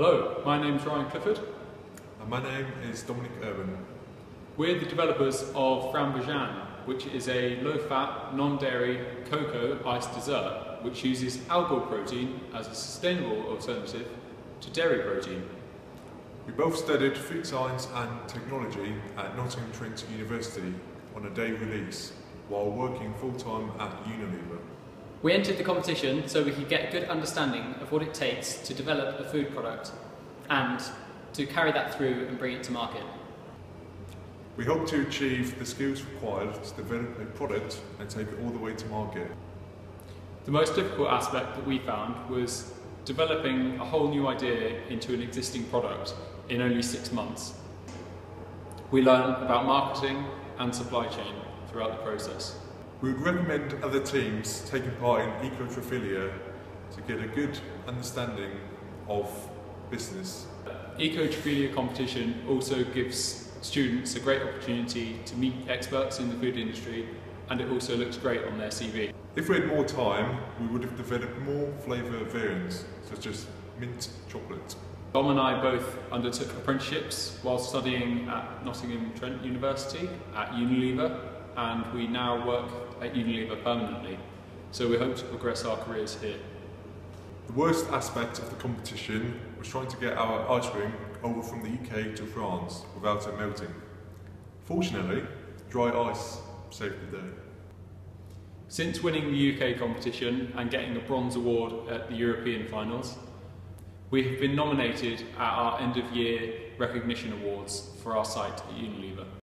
Hello, my name's Ryan Clifford. And my name is Dominic Irwin. We're the developers of Fran Borjan, which is a low-fat, non-dairy cocoa iced dessert which uses algal protein as a sustainable alternative to dairy protein. We both studied food science and technology at Nottingham Trent University on a day release while working full-time at Unilever. We entered the competition so we could get a good understanding of what it takes to develop a food product and to carry that through and bring it to market. We hope to achieve the skills required to develop a product and take it all the way to market. The most difficult aspect that we found was developing a whole new idea into an existing product in only six months. We learned about marketing and supply chain throughout the process. We would recommend other teams taking part in Ecotrophelia to get a good understanding of business. Ecotrophelia competition also gives students a great opportunity to meet experts in the food industry and it also looks great on their CV. If we had more time, we would have developed more flavour variants, such as mint chocolate. Dom and I both undertook apprenticeships while studying at Nottingham Trent University at Unilever and we now work at Unilever permanently. So we hope to progress our careers here. The worst aspect of the competition was trying to get our ice cream over from the UK to France without it melting. Fortunately, dry ice saved the day. Since winning the UK competition and getting a bronze award at the European finals, we have been nominated at our end of year recognition awards for our site at Unilever.